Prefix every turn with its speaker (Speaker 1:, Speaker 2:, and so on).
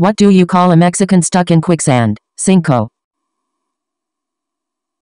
Speaker 1: What do you call a Mexican stuck in quicksand? Cinco.